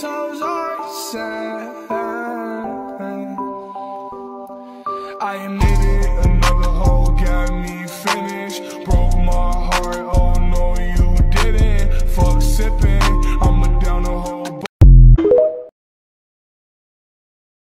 these hoes are sad. I admit it.